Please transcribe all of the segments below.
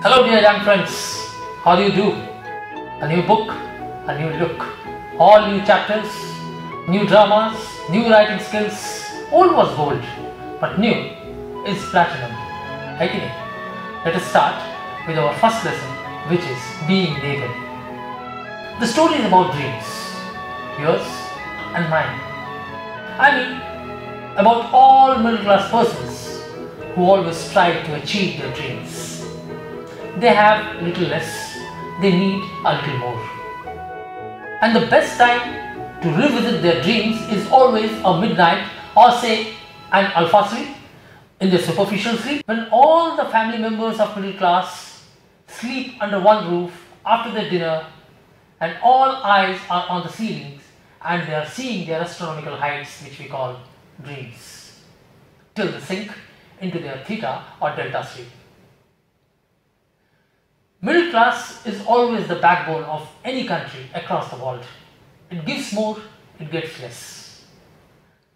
Hello, dear young friends. How do you do? A new book, a new look, all new chapters, new dramas, new writing skills. Old was gold, but new is platinum. Isn't? Let us start with our first lesson, which is being neighborly. The story is about dreams, yours and mine. I mean, about all middle class persons who always strive to achieve their dreams. They have little less, they need a little more. And the best time to revisit their dreams is always a midnight or say an alpha in the superficial sleep when all the family members of middle class sleep under one roof after their dinner and all eyes are on the ceilings and they are seeing their astronomical heights which we call dreams till they sink into their theta or delta sleep. Middle class is always the backbone of any country across the world. It gives more, it gets less.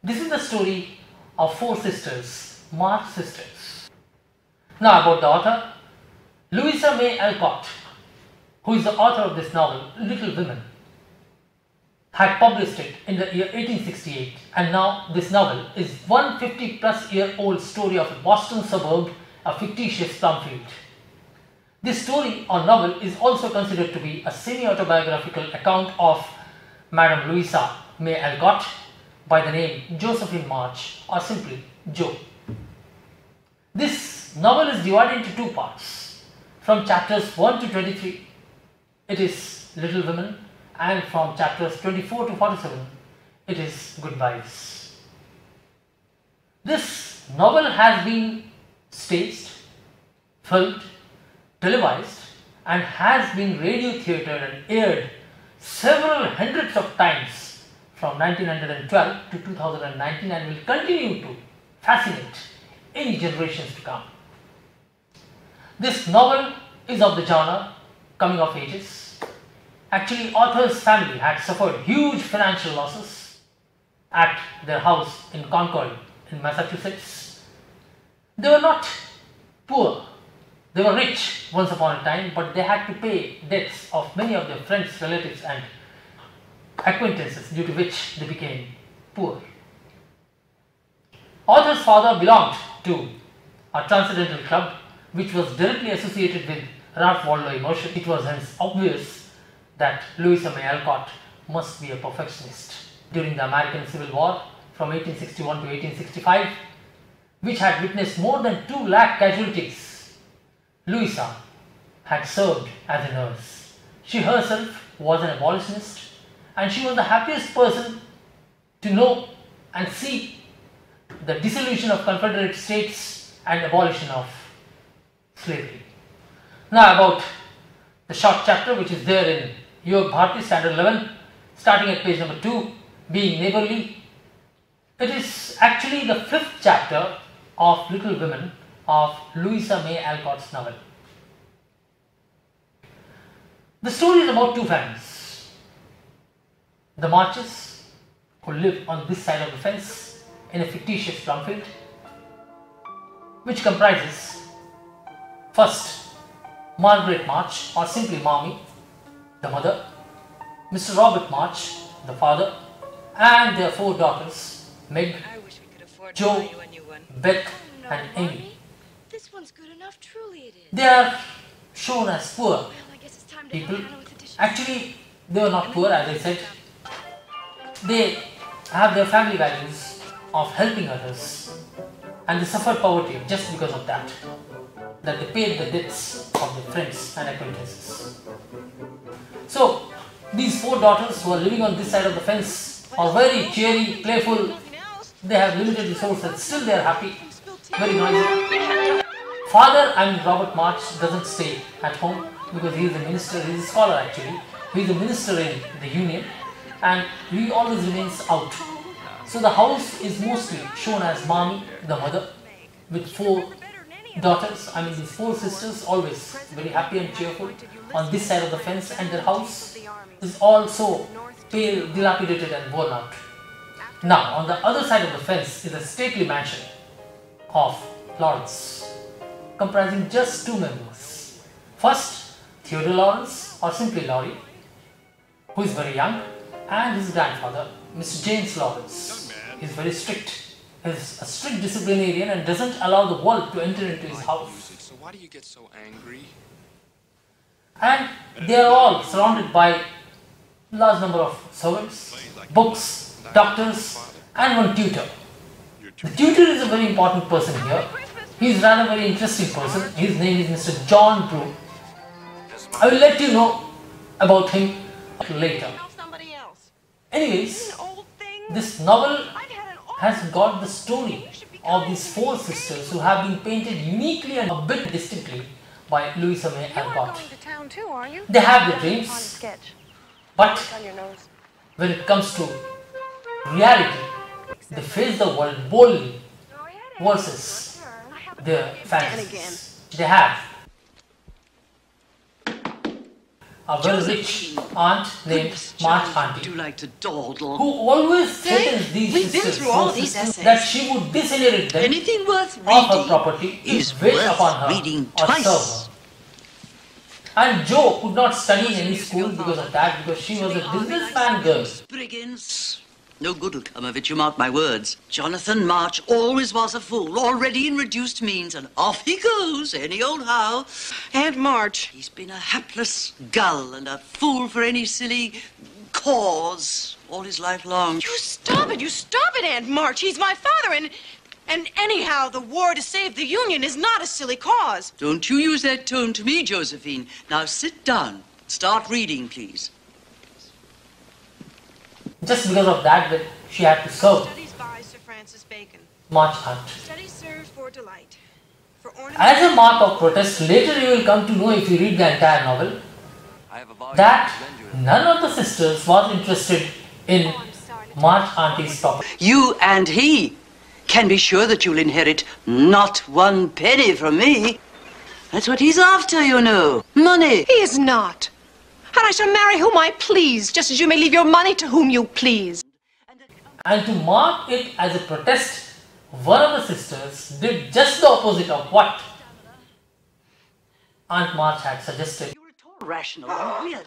This is the story of four sisters, March sisters. Now about the author, Louisa May Alcott, who is the author of this novel, Little Women, had published it in the year 1868 and now this novel is 150 plus year old story of a Boston suburb, a fictitious Plumfield. This story or novel is also considered to be a semi-autobiographical account of Madame Louisa May Alcott by the name Josephine March or simply Jo. This novel is divided into two parts. From chapters 1 to 23, it is Little Women and from chapters 24 to 47, it is Good Wives. This novel has been staged, filmed, televised and has been radio theatered and aired several hundreds of times from 1912 to 2019 and will continue to fascinate any generations to come. This novel is of the genre coming of ages. Actually, author's family had suffered huge financial losses at their house in Concord in Massachusetts. They were not poor they were rich once upon a time, but they had to pay debts of many of their friends, relatives, and acquaintances, due to which they became poor. Author's father belonged to a transcendental club which was directly associated with Ralph Waldo Emerson. It was hence obvious that Louisa May Alcott must be a perfectionist. During the American Civil War from 1861 to 1865, which had witnessed more than 2 lakh casualties, Louisa had served as a nurse. She herself was an abolitionist and she was the happiest person to know and see the dissolution of Confederate States and abolition of slavery. Now about the short chapter which is there in Yuvakbharati Standard 11 starting at page number 2 being neighborly. It is actually the fifth chapter of Little Women of Louisa May Alcott's novel. The story is about two families. The Marches, who live on this side of the fence in a fictitious Plumfield, which comprises first Margaret March or simply Marmee, the mother, Mr. Robert March, the father, and their four daughters, Meg, Jo, Beth, and Amy. This one's good enough, truly it is. They are shown as poor Well, I guess it's time to people. help Hannah the. Actually, they were not poor, as I said. They have their family values of helping others, and they suffered poverty just because of that. That they paid the debts of their friends and acquaintances. So, these four daughters who are living on this side of the fence are very cheery, playful. They have limited resources, still they are happy, very noisy. Father, I mean Robert March, doesn't stay at home because he is a minister, he is a scholar actually. He is a minister in the union and he always remains out. So the house is mostly shown as Marmee, the mother, with four daughters. I mean, these four sisters, always very happy and cheerful on this side of the fence, and their house is also pale, dilapidated, and worn out. Now, on the other side of the fence is a stately mansion of Lawrence, comprising just two members First, Theodore Lawrence, or simply Laurie, who is very young, and his grandfather, Mr. James Lawrence. He is very strict. He is a strict disciplinarian and doesn't allow the world to enter into his house. So why do you get so angry? And they are all surrounded by large number of servants, books, doctors, and one tutor. The tutor is a very important person here. He is rather very interesting person. His name is Mr. John Brooke. I will let you know about him later. Know somebody else. Anyways, An old thing. this novel I've had an old has got the story of these four sisters who have been painted uniquely and a bit distinctly by Louisa May Alcott. to town too, are you? They have their dreams, but On your nose. when it comes to reality, they face the world boldly versus their fantasies. They have a very rich aunt named March do Auntie like to dawdle. who always threatens these we've been sisters through all these essays. that she would disinherit them Anything worth of her property is if wait worth upon her reading or twice. serve her. And Jo could not study in any school because of that because she was a businessman girl. Spriggins. No good will come of it, you mark my words. Jonathan March always was a fool, already in reduced means, and off he goes, any old how. Aunt March. He's been a hapless gull and a fool for any silly cause all his life long. You stop it. You stop it, Aunt March. He's my father, and and anyhow, the war to save the Union is not a silly cause. Don't you use that tone to me, Josephine. Now sit down. Start reading, please. Just because of that, that she had to serve Sir Francis Bacon. March Hunt. Studies serve for delight, for ornament. As a mark of protest, later you will come to know if you read the entire novel I have a volume that to lend you. none of the sisters was interested in oh, March Auntie's property. You and he can be sure that you'll inherit not one penny from me. That's what he's after, you know. Money. He is not. And I shall marry whom I please, just as you may leave your money to whom you please. And to mark it as a protest, one of the sisters did just the opposite of what Aunt March had suggested. You're at all rational and weird.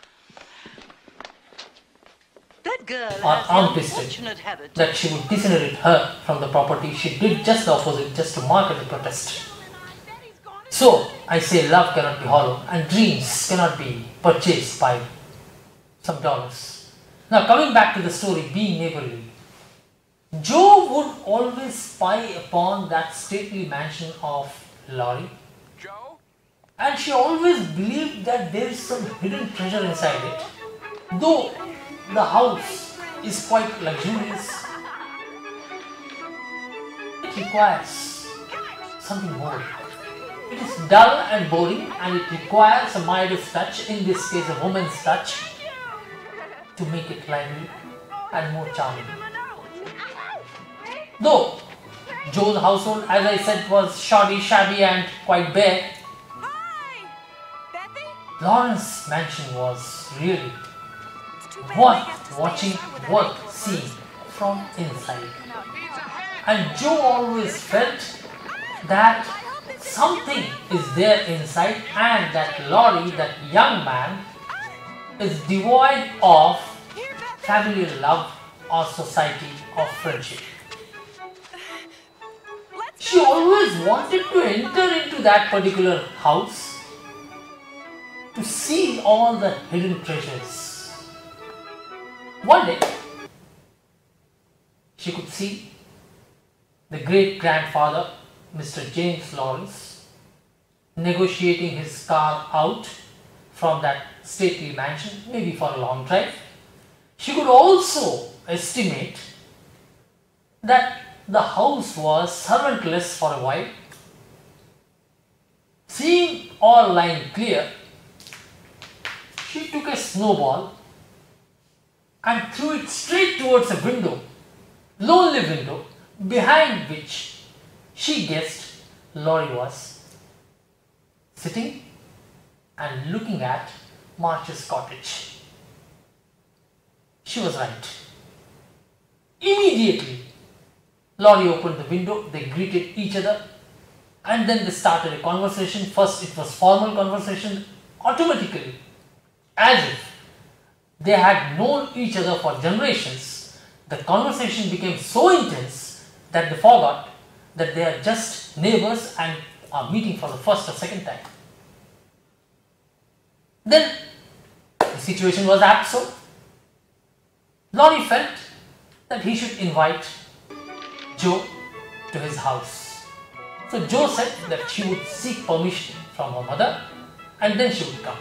That girl Or Aunt Piston. unfortunate habit. that she would disinherit her from the property, she did just the opposite just to mark it as a protest. So, I say love cannot be hollow and dreams cannot be purchased by some dollars. Now, coming back to the story, being neighborly, Jo would always spy upon that stately mansion of Laurie, Jo? and she always believed that there is some hidden treasure inside it. Though the house is quite luxurious, it requires something more. It is dull and boring and it requires a Midas touch, in this case a woman's touch, to make it lively and more charming. Though Jo's household, as I said, was shoddy, shabby and quite bare, Hi, Bethany. Lawrence mansion was really worth watching, worth seeing from inside. And Jo always felt that something is there inside and that Laurie, that young man, is devoid of family love or society or friendship. She always wanted to enter into that particular house to see all the hidden treasures. One day, she could see the great grandfather, Mr. James Lawrence, negotiating his car out from that stately mansion, maybe for a long drive. She could also estimate that the house was servantless for a while. Seeing all lying clear, she took a snowball and threw it straight towards a window, lonely window, behind which she guessed Laurie was sitting and looking at March's cottage. She was right. Immediately, Laurie opened the window, they greeted each other, and then they started a conversation. First, it was formal conversation, automatically, as if they had known each other for generations, the conversation became so intense that they forgot that they are just neighbors and are meeting for the first or second time. Then the situation was apt so. Laurie felt that he should invite Jo to his house. So Jo said that she would seek permission from her mother and then she would come.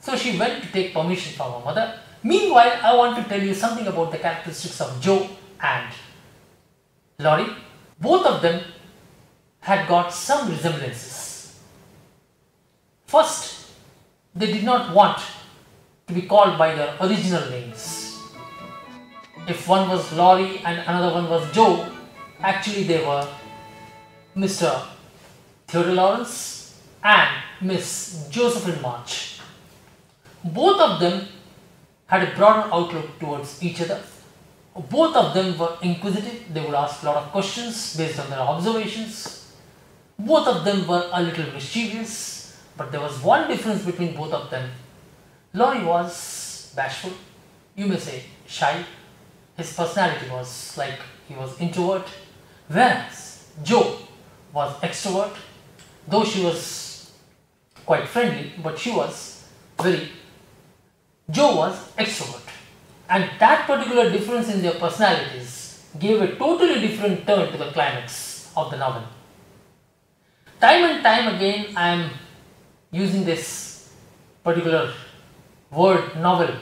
So she went to take permission from her mother. Meanwhile, I want to tell you something about the characteristics of Jo and Laurie. Both of them had got some resemblances. First, they did not want to be called by their original names. If one was Laurie and another one was Jo, actually they were Mr. Theodore Lawrence and Miss Josephine March. Both of them had a broader outlook towards each other. Both of them were inquisitive, they would ask a lot of questions based on their observations. Both of them were a little mischievous, but there was one difference between both of them. Laurie was bashful, you may say shy. His personality was like he was introvert, whereas Jo was extrovert, though she was quite friendly, but she was very Jo was extrovert. And that particular difference in their personalities gave a totally different turn to the climax of the novel. Time and time again, I am using this particular word novel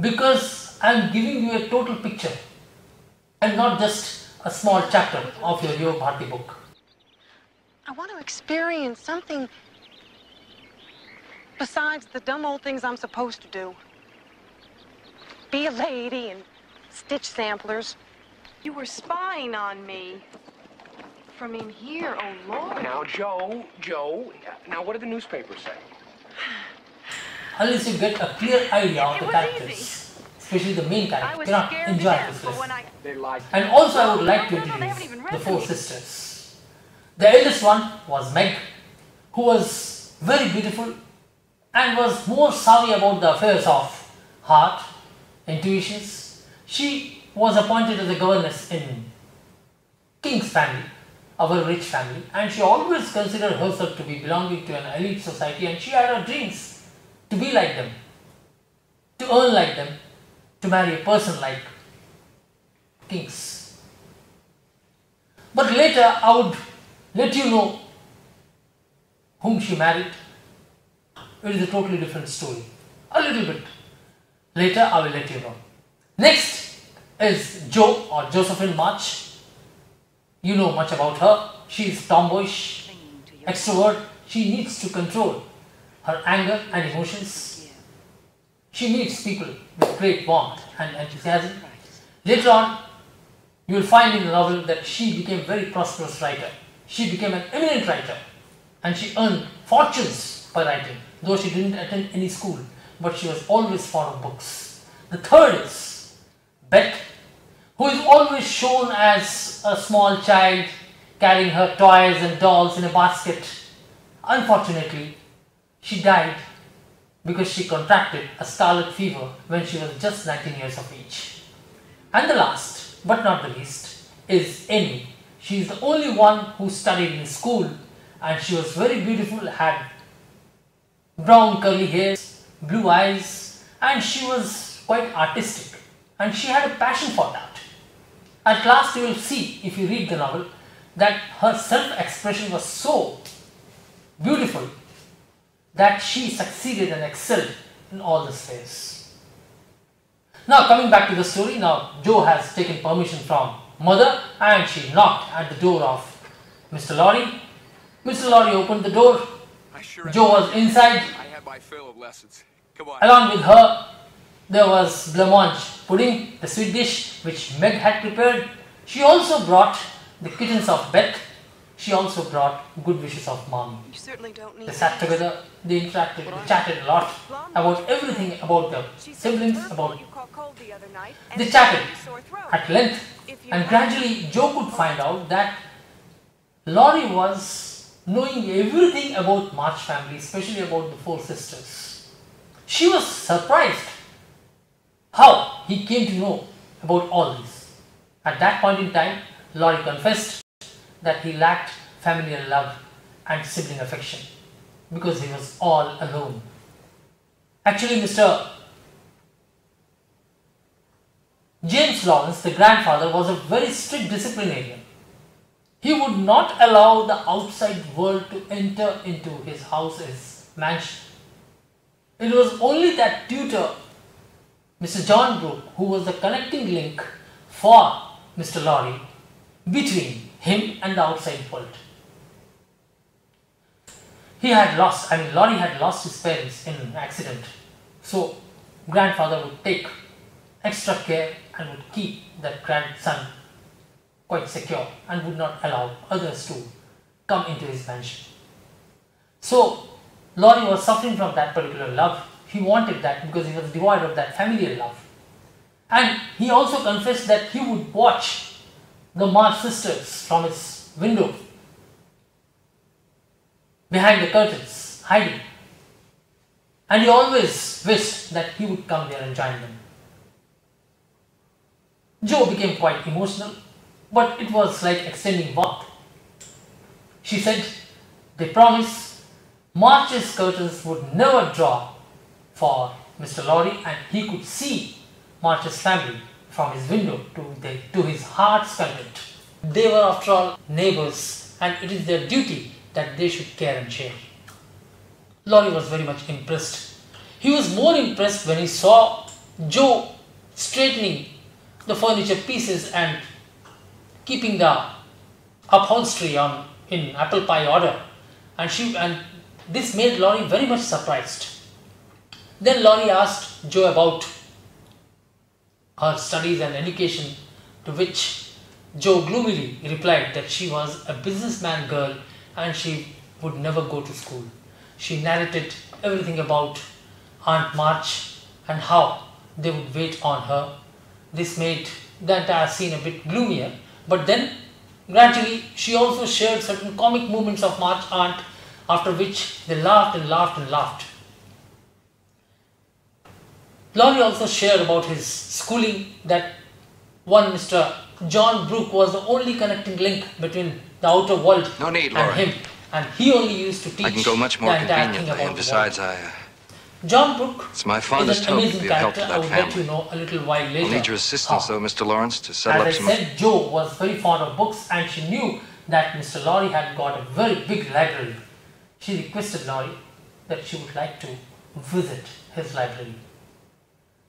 because I am giving you a total picture and not just a small chapter of your Yuvakbharati book. I want to experience something besides the dumb old things I'm supposed to do. Be a lady and stitch samplers. You were spying on me. From in here, oh Lord. Now, Jo, Jo, now what do the newspapers say? Unless you get a clear idea of the characters, easy. especially the main I character, you cannot enjoy death, this but when. I... They lied. And also, I would like to No, no, no, they introduce even read the the four news. sisters. The eldest one was Meg, who was very beautiful and was more sorry about the affairs of heart, intuitions. She was appointed as a governess in King's family, very rich family, and she always considered herself to be belonging to an elite society and she had her dreams to be like them, to earn like them, to marry a person like kings. But later I would let you know whom she married. It is a totally different story. A little bit. Later I will let you know. Next is Jo or Josephine March. You know much about her. She is tomboyish, extrovert. She needs to control her anger and emotions. She meets people with great warmth and enthusiasm. Later on, you will find in the novel that she became a very prosperous writer. She became an eminent writer and she earned fortunes by writing, though she didn't attend any school, but she was always fond of books. The third is Beth, who is always shown as a small child carrying her toys and dolls in a basket. Unfortunately, she died because she contracted a scarlet fever when she was just 19 years of age. And the last, but not the least, is Amy. She is the only one who studied in school and she was very beautiful, had brown curly hair, blue eyes, and she was quite artistic and she had a passion for that. At last, you will see if you read the novel that her self expression was so beautiful that she succeeded and excelled in all the spheres. Now, coming back to the story, now Jo has taken permission from mother and she knocked at the door of Mr. Laurie. Mr. Laurie opened the door. Sure Jo was inside. I had my fill of lessons. Come on. Along with her, there was blancmange pudding, the sweet dish which Meg had prepared. She also brought the kittens of Beth. She also brought good wishes of Marmee. You certainly don't need They sat together, they interacted, they chatted a lot about everything about their siblings, about You the other they chatted you sore throat. at length, and gradually Jo could find out that Laurie was knowing everything about March family, especially about the four sisters. She was surprised how he came to know about all this. At that point in time, Laurie confessed that he lacked familial love and sibling affection because he was all alone. Actually, Mr. James Lawrence, the grandfather, was a very strict disciplinarian. He would not allow the outside world to enter into his house, his mansion. It was only that tutor, Mr. John Brooke, who was the connecting link for Mr. Laurie between him and the outside world. He had lost, I mean, Laurie had lost his parents in an accident. So, grandfather would take extra care and would keep that grandson quite secure and would not allow others to come into his mansion. So, Laurie was suffering from that particular love. He wanted that because he was devoid of that familial love. And he also confessed that he would watch the March sisters from his window behind the curtains, hiding. And he always wished that he would come there and join them. Jo became quite emotional, but it was like extending warmth. She said they promised March's curtains would never draw for Mr. Laurie and he could see March's family from his window to, the, to his heart's content. They were after all neighbors and it is their duty that they should care and share. Laurie was very much impressed. He was more impressed when he saw Jo straightening the furniture pieces and keeping the upholstery on in apple pie order and she and this made Laurie very much surprised. Then Laurie asked Jo about her studies and education to which Jo gloomily replied that she was a businessman girl and she would never go to school. She narrated everything about Aunt March and how they would wait on her. This made the entire scene a bit gloomier, but then gradually she also shared certain comic moments of March Aunt, after which they laughed and laughed and laughed. Laurie also shared about his schooling that one Mr. John Brooke was the only connecting link between the outer world No need, and him. And he only used to teach I can go much more the entire thing conveniently, and the besides. I. Uh, John Brooke It's my is fondest an hope to be of help to character. that I will let you know a little while later. I'll need your assistance, how. though, Mr. Lawrence, to settle As up I some. said, Jo was very fond of books and she knew that Mr. Laurie had got a very big library. She requested Laurie that she would like to visit his library.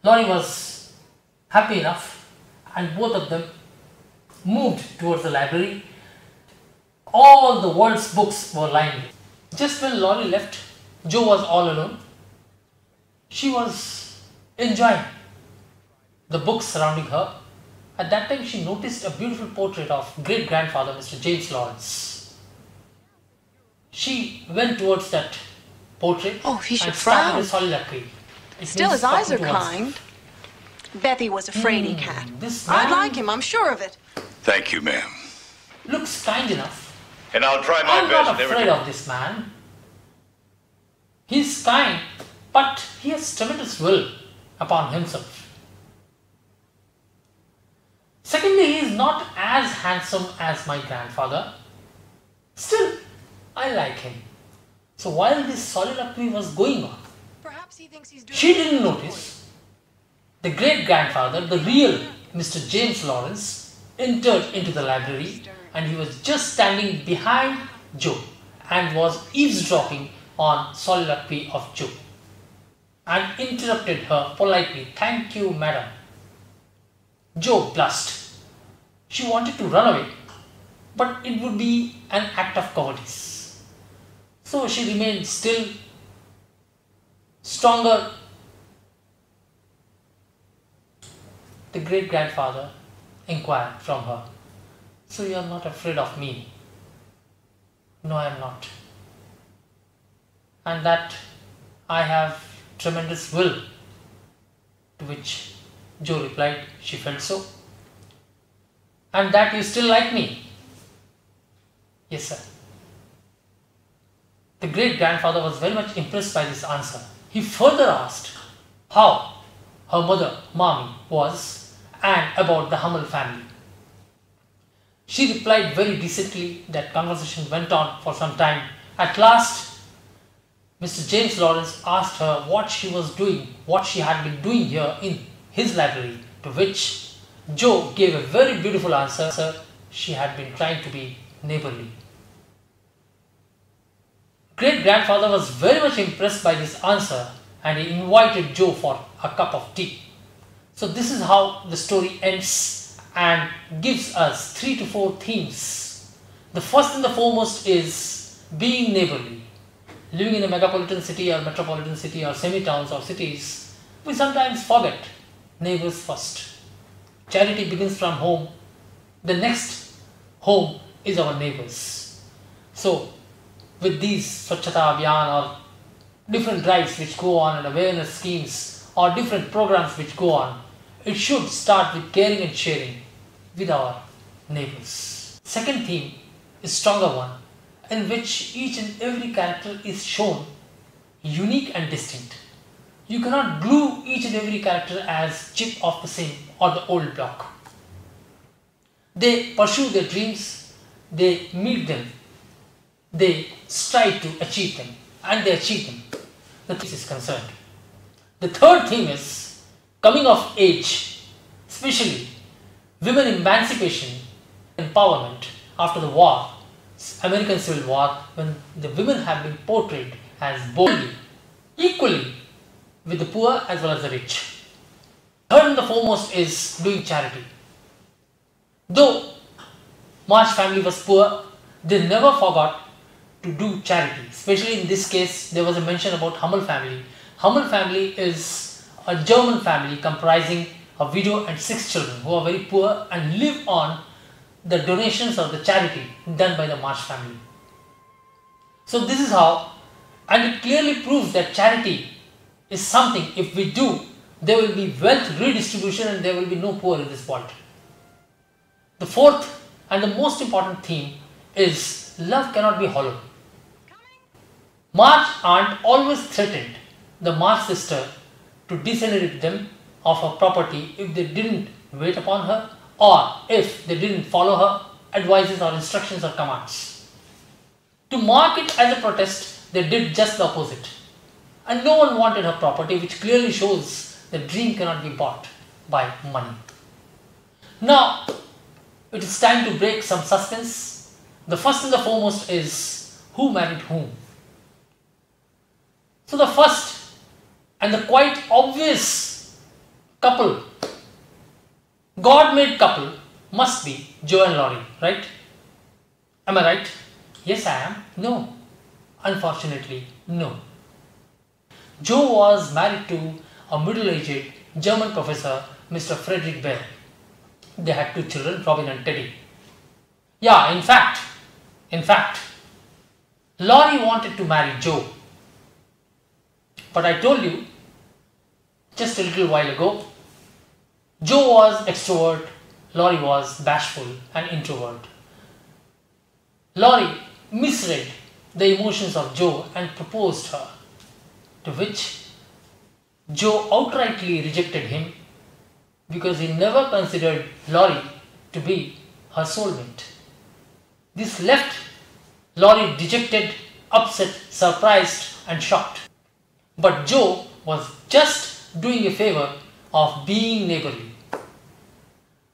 Laurie was happy enough and both of them moved towards the library. All the world's books were lined. Just when Laurie left, Jo was all alone. She was enjoying the books surrounding her. At that time, she noticed a beautiful portrait of great grandfather Mr. James Lawrence. She went towards that portrait Oh, he should and started frown. soliloquy. Still, his eyes are talking to kind. Bethy was a fraidy hmm, cat. This I'd like him, I'm sure of it. Thank you, ma'am. looks kind enough. And I'll try my I'm best not afraid to. of this man. He's kind, but he has tremendous will upon himself. Secondly, he is not as handsome as my grandfather. Still, I like him. So while this soliloquy was going on, Perhaps he thinks he's doing she didn't notice the great grandfather, the real Mr. James Lawrence, entered into the library and he was just standing behind Jo and was eavesdropping on soliloquy of Jo and interrupted her politely. Thank you, madam. Jo blushed. She wanted to run away, but it would be an act of cowardice. So she remained still, stronger. The great grandfather inquired from her, So you are not afraid of me? No, I am not. And that I have tremendous will. To which Jo replied, she felt so. And that you still like me? Yes, sir. The great grandfather was very much impressed by this answer. He further asked how her mother, Marmee, was and about the Hummel family. She replied very decently. That conversation went on for some time. At last, Mr. James Lawrence asked her what she was doing, what she had been doing here in his library, to which Jo gave a very beautiful answer. She had been trying to be neighborly. Great grandfather was very much impressed by this answer and he invited Jo for a cup of tea. So, this is how the story ends and gives us three to four themes. The first and the foremost is being neighborly. Living in a megapolitan city or metropolitan city or semi towns or cities, we sometimes forget neighbors first. Charity begins from home. The next home is our neighbors. So, with these Swachhata Abhiyan or different drives which go on and awareness schemes or different programs which go on, it should start with caring and sharing with our neighbors. Second theme is stronger one in which each and every character is shown unique and distinct. You cannot glue each and every character as chip of the same or the old block. They pursue their dreams, they meet them, they strive to achieve them, and they achieve them. The piece is concerned. The third theme is coming of age, especially women emancipation, empowerment after the war, American Civil War, when the women have been portrayed as boldly, equally with the poor as well as the rich. Third and the foremost is doing charity. Though March family was poor, they never forgot to do charity. Especially in this case, there was a mention about Hummel family. Hummel family is a German family comprising a widow and six children who are very poor and live on the donations of the charity done by the March family. So this is how, and it clearly proves that charity is something, if we do, there will be wealth redistribution and there will be no poor in this world. The fourth and the most important theme is love cannot be hollow. March aunt always threatened the March sister to disinherit them of her property if they didn't wait upon her or if they didn't follow her advices or instructions or commands. To mark it as a protest, they did just the opposite. And no one wanted her property, which clearly shows that dream cannot be bought by money. Now, it is time to break some suspense. The first and the foremost is who married whom. So, the first and the quite obvious couple, God made couple, must be Jo and Laurie, right? Am I right? Yes, I am. No. Unfortunately, no. Jo was married to a middle aged German professor, Mr. Frederick Bhaer. They had two children, Robin and Teddy. Yeah, in fact, in fact, Laurie wanted to marry Jo. But I told you just a little while ago, Jo was extrovert, Laurie was bashful and introvert. Laurie misread the emotions of Jo and proposed her, to which Jo outrightly rejected him because he never considered Laurie to be her soulmate. This left Laurie dejected, upset, surprised, and shocked. But Jo was just doing a favor of being neighborly.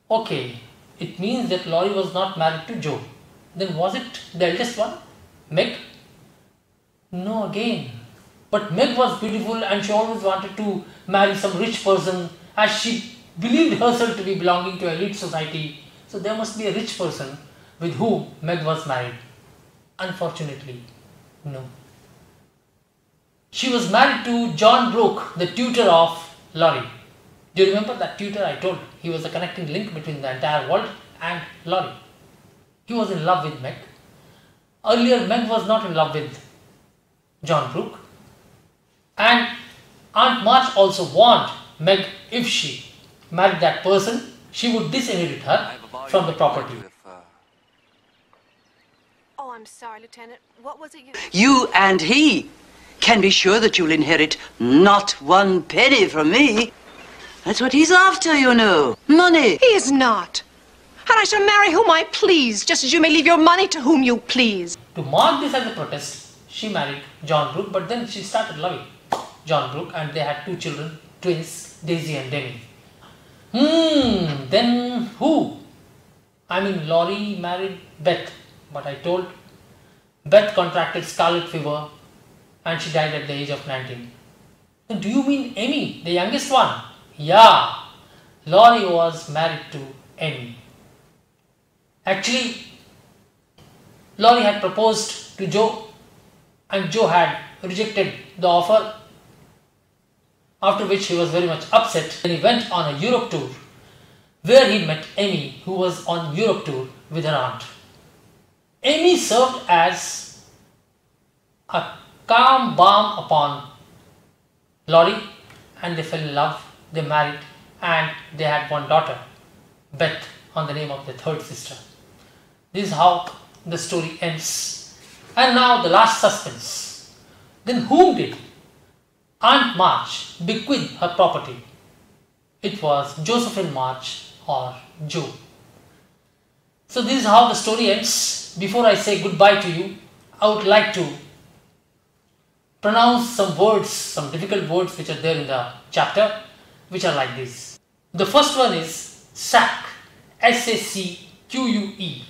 Okay, it means that Laurie was not married to Jo. Then was it the eldest one, Meg? No, again. But Meg was beautiful and she always wanted to marry some rich person as she believed herself to be belonging to elite society. So there must be a rich person with whom Meg was married. Unfortunately, no. She was married to John Brooke, the tutor of Laurie. Do you remember that tutor I told? He was the connecting link between the entire world and Laurie. He was in love with Meg. Earlier, Meg was not in love with John Brooke. And Aunt March also warned Meg if she married that person, she would disinherit her from the property. Oh, I'm sorry, Lieutenant. What was it you... You and he can be sure that you'll inherit not one penny from me. That's what he's after, you know. Money. He is not. And I shall marry whom I please, just as you may leave your money to whom you please. To mark this as a protest, she married John Brooke, but then she started loving John Brooke and they had two children, twins, Daisy and Demi. Hmm, then who? I mean, Laurie married Beth, but I told Beth contracted scarlet fever and she died at the age of 19. Then do you mean Amy, the youngest one? Yeah, Laurie was married to Amy. Actually, Laurie had proposed to Jo and Jo had rejected the offer after which he was very much upset and he went on a Europe tour where he met Amy who was on Europe tour with her aunt. Amy served as a calm balm upon Laurie and they fell in love, they married and they had one daughter, Beth on the name of the third sister. This is how the story ends. And now the last suspense. Then whom did Aunt March bequeath her property? It was Josephine March or Jo. So this is how the story ends. Before I say goodbye to you, I would like to pronounce some words, some difficult words which are there in the chapter, which are like this. The first one is sack, S-A-C-Q-U-E.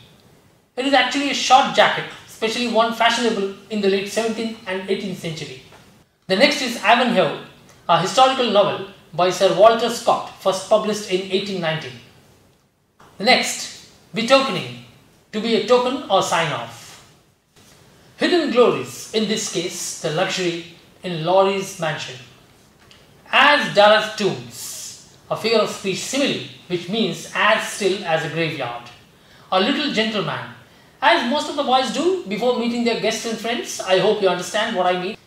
It is actually a short jacket, especially one fashionable in the late 17th and 18th century. The next is Ivanhoe, a historical novel by Sir Walter Scott, first published in 1890. The next, betokening, to be a token or sign of. Hidden glories, in this case, the luxury in Laurie's mansion. As Dallas tombs, a figure of speech simile, which means as still as a graveyard. A little gentleman, as most of the boys do before meeting their guests and friends. I hope you understand what I mean.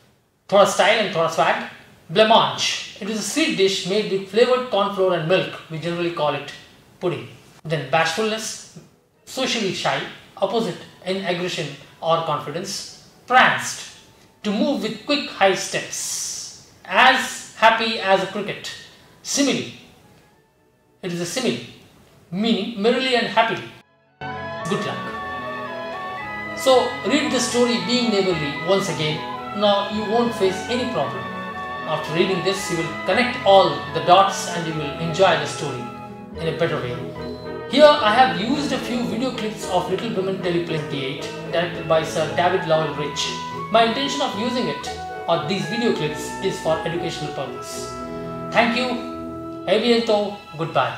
Thoda style and thoda swag. Blancmange. It is a sweet dish made with flavored corn flour and milk. We generally call it pudding. Then bashfulness, socially shy, opposite in aggression or confidence. Pranced. To move with quick high steps. As happy as a cricket. Simile. It is a simile, meaning merrily and happily. Good luck. So read the story Being Neighborly once again. Now you won't face any problem. After reading this, you will connect all the dots and you will enjoy the story in a better way. Here I have used a few video clips of Little Women Teleplay 28 directed by Sir David Lowell Rich. My intention of using it or these video clips is for educational purpose. Thank you. Aviento. Goodbye.